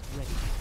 not ready.